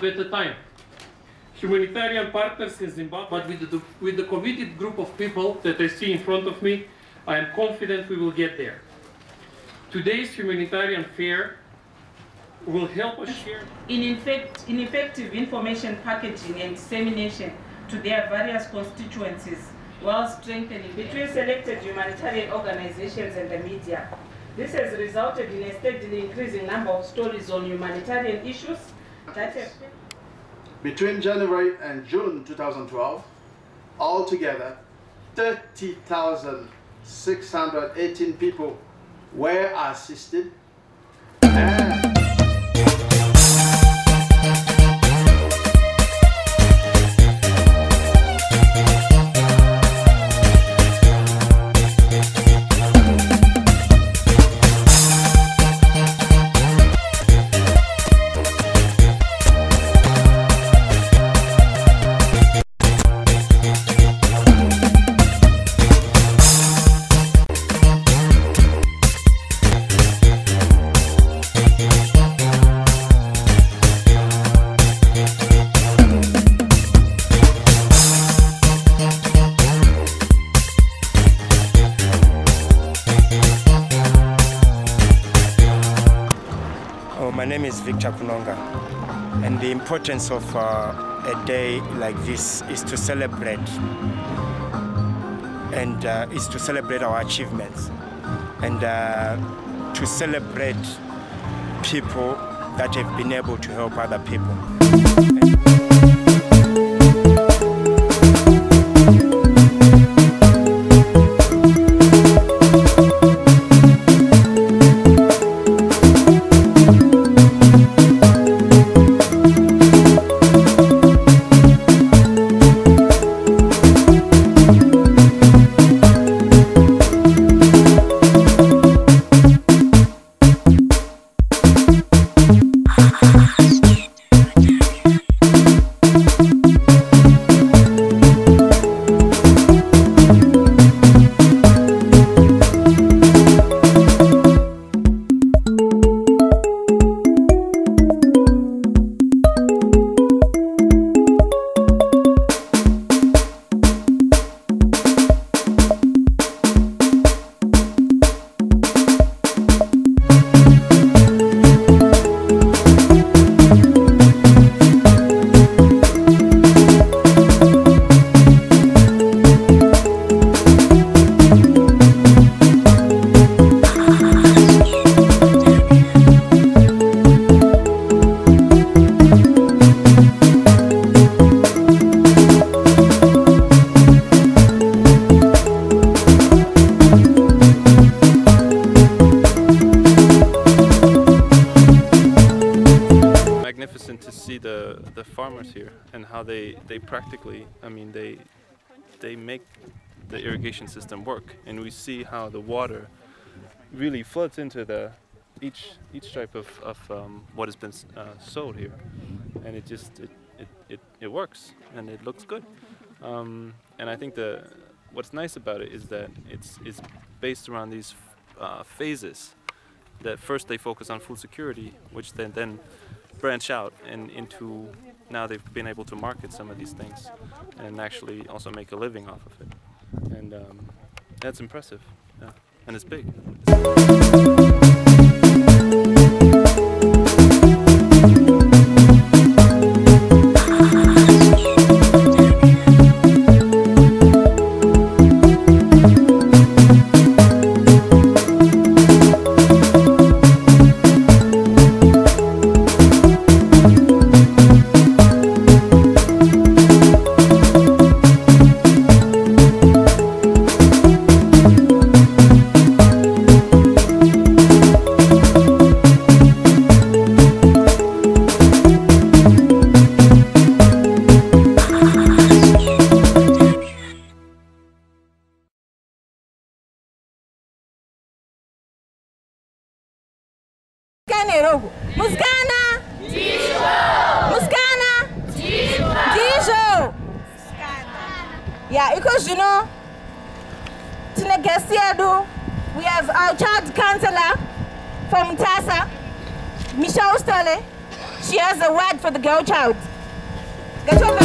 Better time. Humanitarian partners in Zimbabwe, but with the, with the committed group of people that I see in front of me, I am confident we will get there. Today's humanitarian fair will help us share. in effect, ineffective information packaging and dissemination to their various constituencies while strengthening between selected humanitarian organizations and the media. This has resulted in a steadily increasing number of stories on humanitarian issues that have Between January and June 2012, altogether 30,618 people were assisted is Victor Kunonga, and the importance of uh, a day like this is to celebrate, and uh, is to celebrate our achievements, and uh, to celebrate people that have been able to help other people. How they they practically I mean they they make the irrigation system work. And we see how the water really floods into the each each type of, of um, what has been uh, sowed here. And it just it, it, it, it works and it looks good. Um, and I think the what's nice about it is that it's it's based around these uh, phases that first they focus on food security, which then then branch out and into now they've been able to market some of these things and actually also make a living off of it, and um, that's impressive. Yeah. And it's big. Rogo. Muscana! Muscana! Dijo! Yeah, because you know, Tinegesiadu, we have our child counselor from TASA, Michelle Stole, She has a word for the girl child. Get over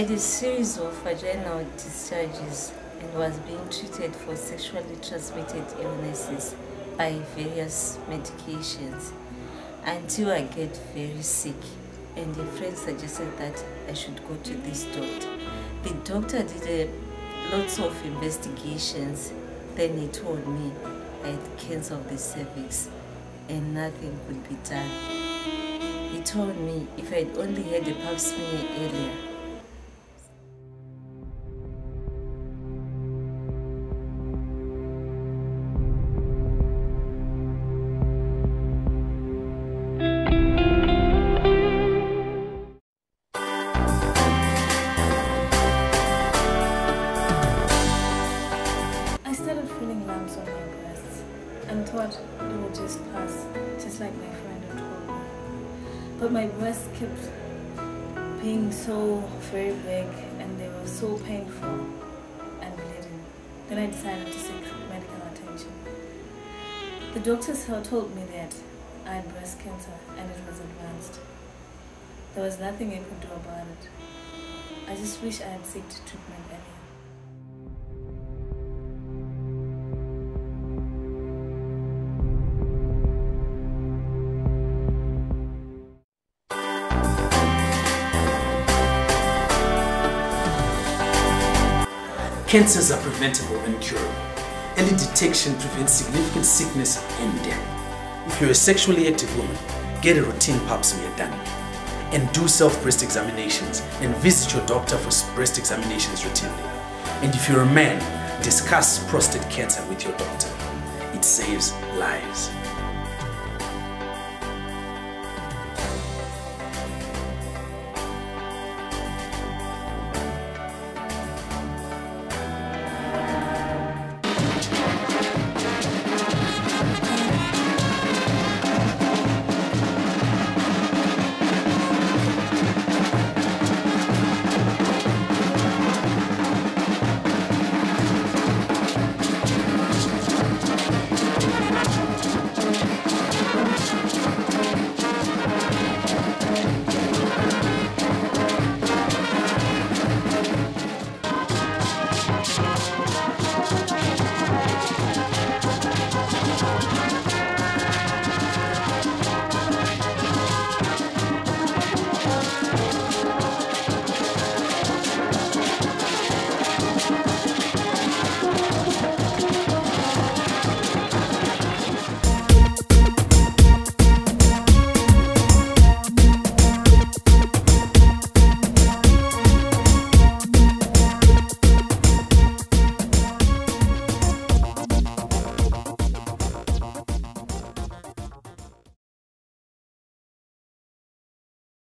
had a series of vaginal discharges and was being treated for sexually transmitted illnesses by various medications until I get very sick and a friend suggested that I should go to this doctor. The doctor did a, lots of investigations then he told me I had cancer of the cervix and nothing could be done. He told me if I'd only had a pap smear earlier, just like my friend had told me. But my breasts kept being so very big and they were so painful and bleeding. Then I decided to seek medical attention. The doctors told me that I had breast cancer and it was advanced. There was nothing I could do about it. I just wish I had sought treatment earlier. Cancers are preventable and curable. Early detection prevents significant sickness and death. If you're a sexually active woman, get a routine pap smear done. And do self-breast examinations and visit your doctor for breast examinations routinely. And if you're a man, discuss prostate cancer with your doctor. It saves lives.